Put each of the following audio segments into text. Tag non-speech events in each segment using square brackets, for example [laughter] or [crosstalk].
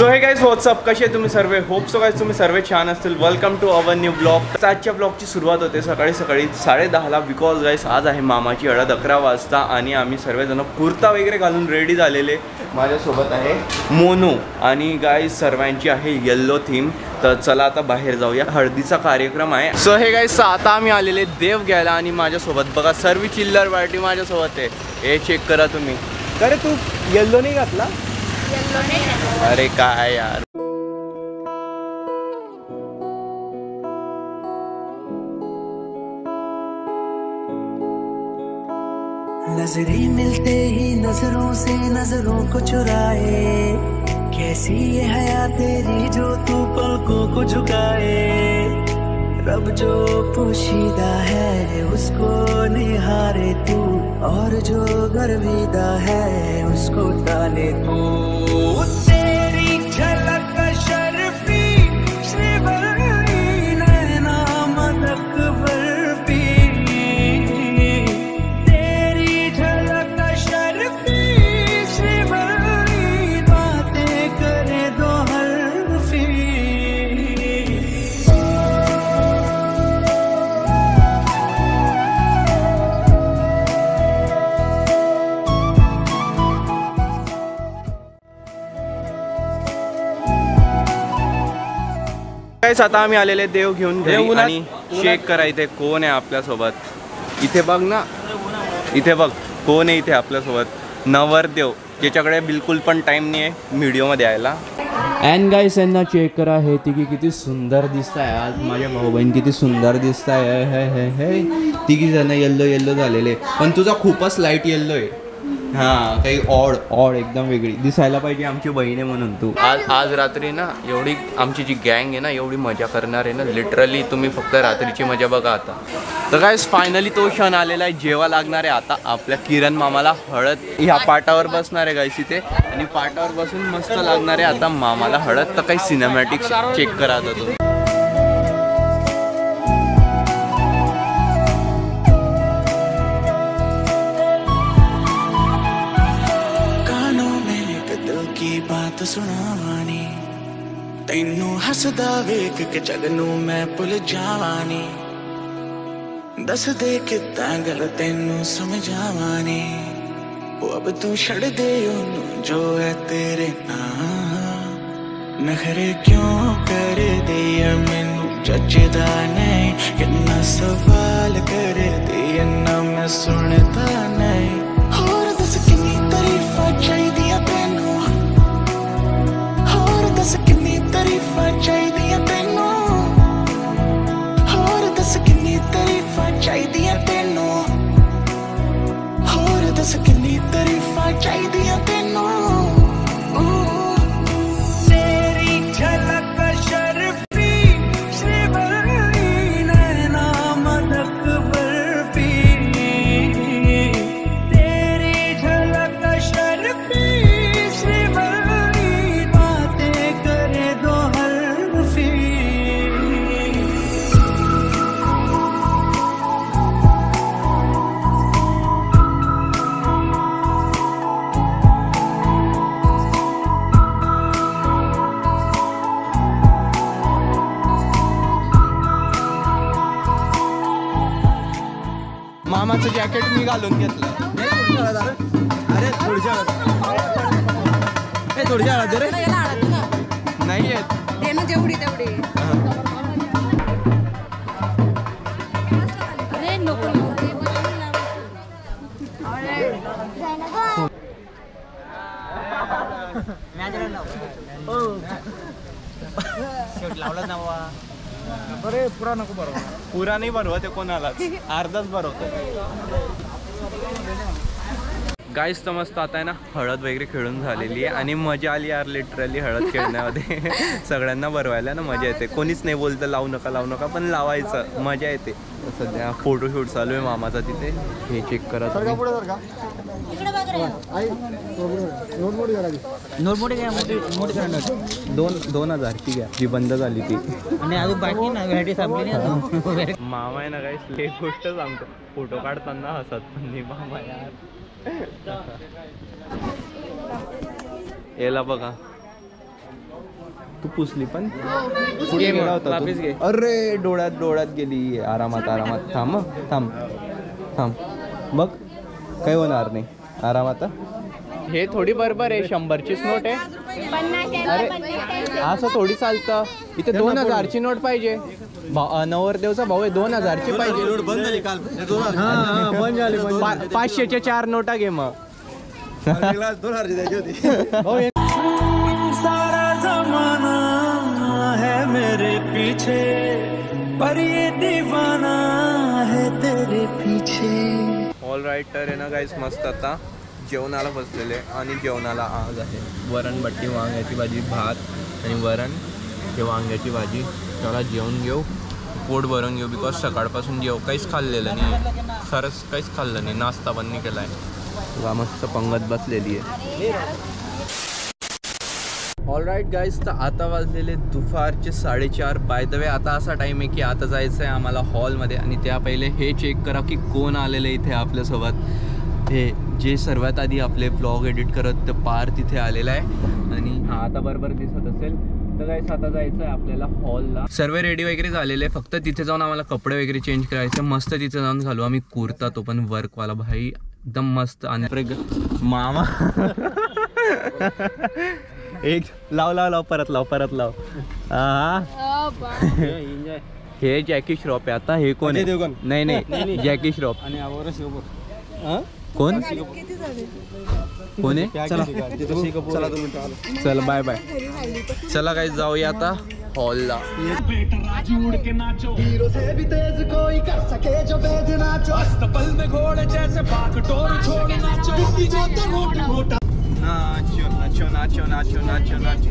So हे guys WhatsApp कसे तुम्ही सर्व? होप सो गाईज तुम्ही सर्व छान असतील. Welcome to our new blog आजच्या ब्लॉगची सुरुवात होते. सकाळी सकाळी साडेदहाला बिकॉज गाईज आज आहे मामाची अडद अकरा वाजता आणि आम्ही सर्वजण कुर्ता वगैरे घालून रेडी झालेले. माझ्यासोबत आहे मोनू आणि गाईज सर्वांची आहे येल्लो थीम तर चला आता बाहेर जाऊया. हळदीचा कार्यक्रम आहे. सो हे गाईज आता आम्ही आलेले देव घ्यायला आणि माझ्यासोबत बघा सर्व चिल्लर पार्टी माझ्यासोबत आहे. हे चेक करा तुम्ही. अरे तू येल्लो नाही घातला? अरे काय यार? नज़रें मिलते ही नज़रों से नज़रों को चुराए। कैसी ये हया तेरी जो तू पलकों को झुकाए? रब जो पोशीदा है, उसको निहारे तू। और जो गर्विदा है उसको ताने तू काहीच आता आम्ही आलेले देव घेऊन घरी आणि शेक करा इथे कोण आहे आपल्यासोबत. इथे बघ ना. इथे बघ कोण आहे इथे आपल्यासोबत. नवरदेव ज्याच्याकडे बिलकुल पण टाइम नाही आहे व्हिडिओमध्ये यायला. अँड गाईस यांना चेक करा हे तिघी किती सुंदर दिसत आहे आज माझ्या भाऊ बहीण किती सुंदर दिसत आहे हे हे हे. तिघी जण येल्लो येल्लो झालेले. पण तुझा खूपच लाइट येल्लो आहे. हा काही ऑड ऑड एकदम वेगळी. दिसायला पाहिजे आमची बहीण आहे म्हणून तू. आज आज रात्री ना एवढी आमची जी गँग आहे ना एवढी मजा करणार आहे ना लिटरली तुम्ही फक्त रात्रीची मजा बघा आता. तर काय फायनली तो क्षण आलेला आहे जेव्हा लागणार आहे. आता आपल्या किरण मामाला हळद ह्या पाटावर बसणार आहे गायस इथे. आणि पाटावर बसून मस्त लागणार आहे. आता मामाला हळद तर काही सिनेमॅटिक चेक करा आता ਬਾਤ ਸੁਣਾਵਾਨੀ। ਤੈਨੂੰ ਹੱਸਦਾ ਵੇਖ ਕੇ ਜਗ ਨੂੰ ਮੈਂ ਭੁੱਲ ਜਾਵਾਨੀ। ਦੱਸ ਦੇ ਕਿੱਦਾਂ ਗੱਲ ਤੈਨੂੰ ਸਮਝਾਵਾਨੀ। ਉਹ ਅਬ ਤੂੰ ਛੱਡ ਦੇ ਉਹਨੂੰ ਜੋ ਹੈ ਤੇਰੇ ਨਾਲ ਨਖਰੇ ਕਿਉਂ ਕਰਦੀ ਐ ਮੈਨੂੰ ਜੱਜਦਾ ਨਹੀਂ। ਕਿੰਨਾ ਸਵਾਲ ਕਰਦੀ ਐ ਨਾ ਮੈਂ ਸੁਣਦਾ ਨਹੀਂ। antes que जॅकेट मी घालून घेतलं. अरे थोडीच्या ए थोडीच्या हळद रे. नाही ना जेवढी तेवढी. [laughs] बरे ते बनवून लाव. पुरा नको बरोबर पुरा नाही भरवत आहे कोणालाच अर्धाच बरोबर गाईस तर मस्त आता आहे ना हळद वगैरे खेळून झालेली आहे आणि मजा आली यार लिटरली हळद [laughs] खेळण्यामध्ये. सगळ्यांना भरवायला ना मजा येते. कोणीच नाही बोलतं लावू नका लावू नका पण लावायचं मजा येते. सध्या फोटोशूट चालू आहे मामाचा तिथे. हे चेक करा दोन दोन हजार ठीक आहे जी बंद झाली ती. आणि अजून बाकी ना व्हॅरायटी संपली नाही मामा आहे ना काही एक गोष्ट सांगतो. फोटो काढताना हसत पण नाही मामा यार. याला बघा. तू पुसली पण? हो, कुठे गेला होता तू? अरे डोळ्यात डोळ्यात गेली. आरामात आरामात. थांब हं, थांब थांब. बघ काही होणार नाही. आरामात हं. हे थोडी बरोबर आहे शंभरचीच नोट आहे. अरे असं थोडी चालतं इथे दोन हजारची नोट पाहिजे. भा- अं, नवरदेवचा भाऊ आहे दोन हजारची पाहिजे. पा- पाचशेच्या चार नोटा घे मग. [laughs] सारा जमाना है मेरे पीछे पर ये दीवाना है तेरे पीछे। ऑल राईट तर आहे ना गाईस मस्त आता. जेवणाला बसलेले आणि जेवणाला आज आहे. वरण बट्टी वांग्याची भाजी भात आणि वरण. हे वांग्याची भाजी. त्याला जेवण घेऊ. पोट भरून घेऊ बिकॉज सकाळपासून जेव काहीच खाल्लेलं नाही. खरंच काहीच खाल्लं नाही. नाश्ता पण नाही केला आहे मस्त पंगत बसलेली आहे. ऑल राईट गाईज तर आता वाजलेले दुपारचे साडेचार. बाय द वे आता असा टाईम आहे की आता जायचं आहे आम्हाला हॉलमध्ये आणि त्या पहिले हे चेक करा की कोण आलेलं आहे इथे आपल्यासोबत. हे जे सर्वात आधी आपले ब्लॉग एडिट करत ते पार तिथे आलेला आहे. आणि हा आता बरोबर दिसत असेल. तर गाईस आता जायचं आहे आपल्याला हॉलला सर्व रेडी वगैरे झालेले फक्त तिथे जाऊन आम्हाला कपडे वगैरे चेंज करायचे. मस्त तिथे जाऊन घालू आम्ही कुर्ता तो पण वर्कवाला भाई एकदम मस्त. आणि मामा. [laughs] एक लाव लाव लाव परत लाव परत लाव. हा. जॅकी श्रॉफ आहे. आता हे कोण आहे? नाही नाही. जॅकी श्रॉफ कोण कोण आहे चला। बाय बाय चला काय जाऊया आता हॉलला नाचो नाचो नाचो नाचो नाचो नाचो।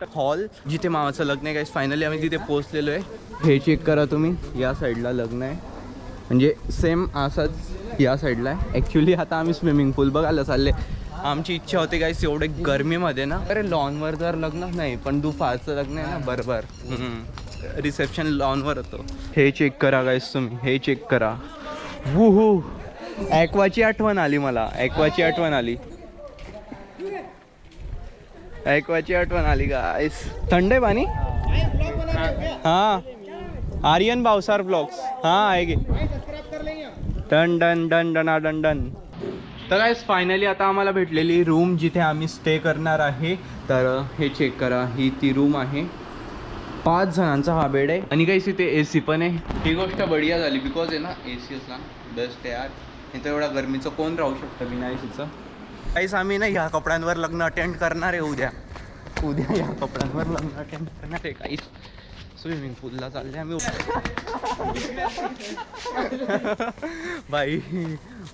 वी हॉल जिथे मामाचं लग्न आहे गाईज फायनली आम्ही तिथे पोहोचलेलो आहे. हे चेक करा तुम्ही. या साईडला लग्न आहे. म्हणजे सेम असंच या साईडला आहे. ॲक्च्युली आता आम्ही स्विमिंग पूल बघायला चालले आमची इच्छा होती गाईस एवढे गरमीमध्ये ना. अरे लॉनवर जर लग्न नाही पण दुपारचं लग्न आहे ना. बरोबर. रिसेप्शन लॉनवर होतो. हे चेक करा गाईस तुम्ही. हे चेक करा. वू हू ॲक्वाची आठवण आली मला. ॲक्वाची आठवण आली. ऐकवाची आठवण आली गाईस थंड आहे पाणी? हा. आर्यन भावसार ब्लॉग्स हा आहे गे डन डन डन डना डन डन. तर गाईस फायनली आता आम्हाला भेटलेली रूम जिथे आम्ही स्टे करणार आहे. तर हे चेक करा. ही ती रूम आहे. पाच जणांचा हा बेड आहे. आणि काहीच इथे ए सी पण आहे. ही गोष्ट बढिया झाली बिकॉज आहे ना ए सी असला. बेस्ट आहे यार. इथं एवढ्या गरमीचं कोण राहू शकतं बिना ए सीचं काहीच आम्ही ना ह्या कपड्यांवर लग्न अटेंड करणार आहे उद्या. उद्या या कपड्यांवर लग्न अटेंड करणार आहे काहीच स्विमिंग पूलला चालले आम्ही. बाई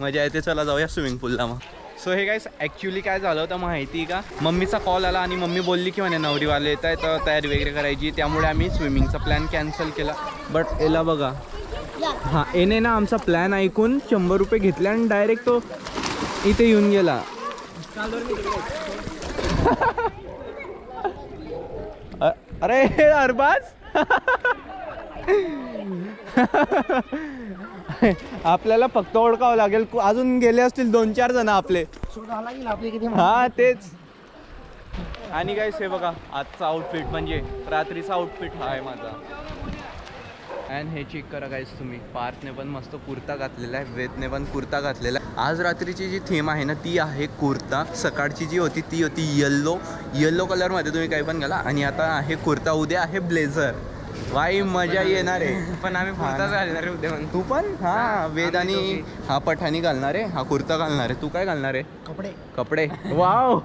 मजा येते. चला जाऊया स्विमिंग पूलला मग. सो हे गाईस ॲक्च्युली काय झालं होतं माहिती का? मम्मीचा कॉल आला आणि मम्मी बोलली की म्हणे नवरीवाले येत आहे तर तयारी वगैरे करायची. त्यामुळे आम्ही स्विमिंगचा प्लॅन कॅन्सल केला. बट याला बघा. हां एने ना आमचा प्लॅन ऐकून शंभर रुपये घेतले आणि डायरेक्ट तो इथे येऊन गेला. अरे अरबाज? [laughs] आपल्याला फक्त ओळखावं लागेल. अजून गेले असतील दोन चार जण आपले. हा तेच. आणि काय हे बघा आजचा आउटफिट म्हणजे रात्रीचा आउटफिट हा आहे माझा. अँड हे चेक करा गाईस तुम्ही. पार्थने पण मस्त कुर्ता घातलेला आहे वेदने पण कुर्ता घातलेला आहे. आज रात्रीची जी थीम आहे ना ती आहे कुर्ता. सकाळची जी होती ती होती येल्लो येल्लो कलरमध्ये तुम्ही काही पण घाला. आणि आता आहे कुर्ता उद्या आहे ब्लेझर वाई मजा येणार आहे. पण आम्ही कुर्ताच घालणार आहे उद्या तू पण? हा वेद आणि हा पठाणी घालणार आहे. हा कुर्ता घालणार आहे. तू काय घालणार आहे? कपडे. कपडे. वाव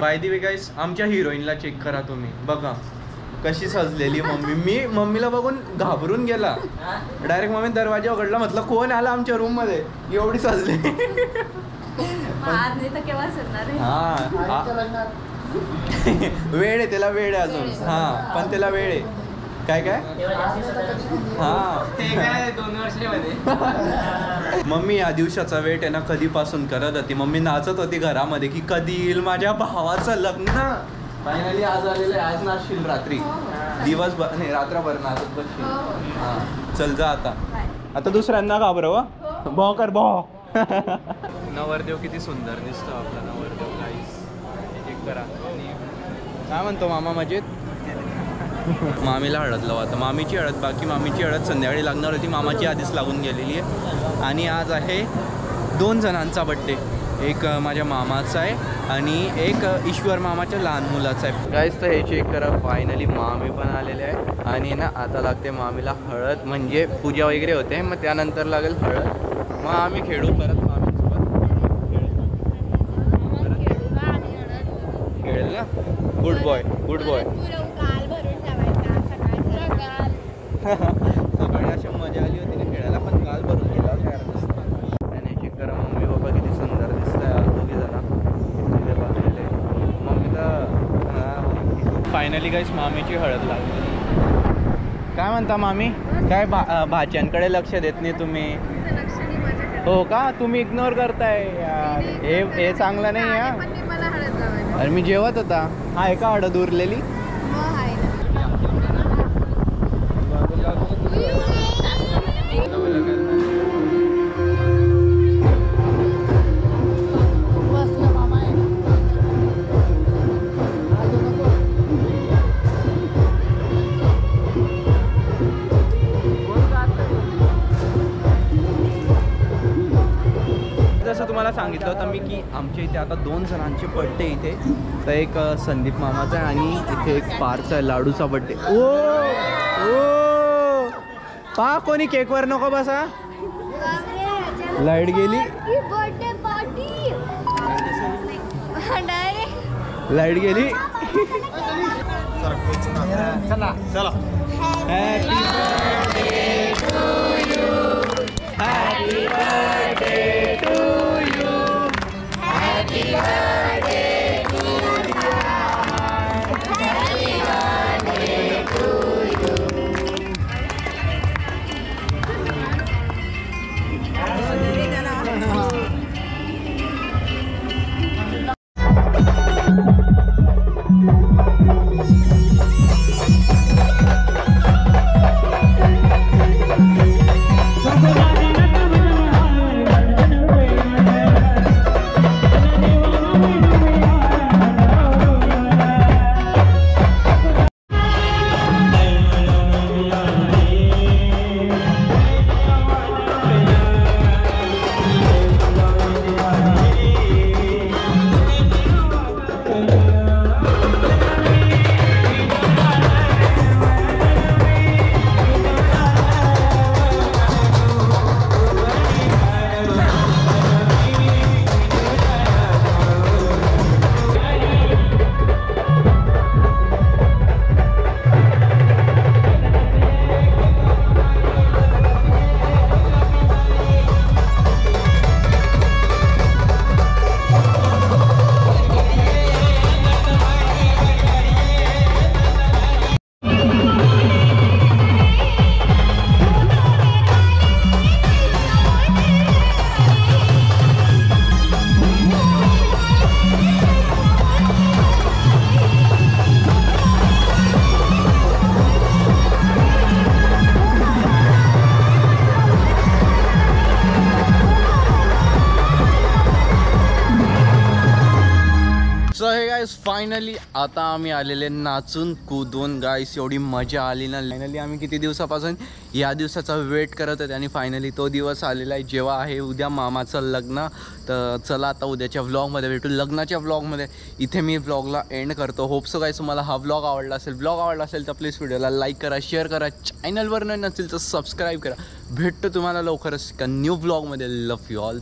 बाय दी वे गाईस आमच्या हिरोईनला चेक करा तुम्ही. बघा. कशी सजलेली मम्मी? मी मम्मीला बघून घाबरून गेला. डायरेक्ट मम्मी दरवाजा उघडला म्हटलं कोण आला आमच्या रूममध्ये? एवढी सजली. आज नाही तर केव्हा सजणार आहे? हा वेळ आहे त्याला वेळ आहे अजून. हा पण त्याला वेळ आहे. काय काय? हा. दोन वर्ष [laughs] मम्मी या दिवसाचा वेट आहे ना कधीपासून करत होती? मम्मी नाचत होती घरामध्ये की कधी येईल माझ्या भावाचं लग्न? फायनली आज आलेलं आहे. आज नाचशील रात्री दिवसभर नाही रात्रभर नाचत बसशील हा चल जा आता. आता दुसऱ्यांना घाबरव भो कर भो [laughs] नवरदेव किती सुंदर दिसतो आपला नवरदेव काहीच एक करा. काय म्हणतो मामा मजेत? [laughs] मामीला हळद लावा. आता मामीची हळद बाकी मामीची हळद संध्याकाळी लागणार होती. मामाची आधीच लागून गेलेली आहे. आणि आज आहे दोन जणांचा बड्डे एक माझ्या मामाचा आहे आणि एक ईश्वर मामाच्या लहान मुलाचा आहे. गाईज तर हे चेक करा. फायनली मामी पण आलेले आहे. आणि ना आता लागते मामीला हळद म्हणजे पूजा वगैरे होते. मग त्यानंतर लागेल हळद. मग आम्ही खेळू परत मामीसोबत. खेळेल ना गुड बॉय गुड बॉय सकाळी अशी मजा आली होती ना खेळायला पण काल भरून गेला काय आणि चेक करा मम्मी पप्पा किती सुंदर दिसत आहे दोघे जण तिथे बसलेले मम्मी तर फायनली काहीच मामीची हळद लागली. काय म्हणता मामी? काय भा भाच्यांकडे लक्ष देत नाही तुम्ही? हो का? तुम्ही इग्नोर करताय यार. हे हे चांगलं नाही लावायला. आणि मी जेवत होता. हा आहे का हळद उरलेली. तुम्हाला सांगितलं होतं मी की आमच्या इथे आता दोन जणांचे बड्डे इथे. तर एक संदीप मामाचा आहे आणि इथे एक पारचा आहे लाडूचा बड्डे ओ ओ पा कोणी केकवर नको बसा. लाइट गेली. लाइट गेली. चला. चला हॅपी बर्थडे फायनली आता आम्ही आलेले नाचून कुदून. गाईस एवढी मजा आली ना. फायनली आम्ही किती दिवसापासून या दिवसाचा वेट करत होते आणि फायनली तो दिवस आलेला आहे. जेव्हा आहे उद्या मामाचं लग्न तर चला आता उद्याच्या व्लॉगमध्ये भेटू. लग्नाच्या व्लॉगमध्ये इथे मी व्लॉगला एंड करतो. होपसो गाईस तुम्हाला हा व्लॉग आवडला असेल. व्लॉग आवडला असेल तर प्लीज व्हिडिओला लाईक करा शेअर करा. चॅनलवर नसेल तर सबस्क्राईब करा. भेटतो तुम्हाला लवकरच का न्यू व्लॉगमध्ये लव यू ऑल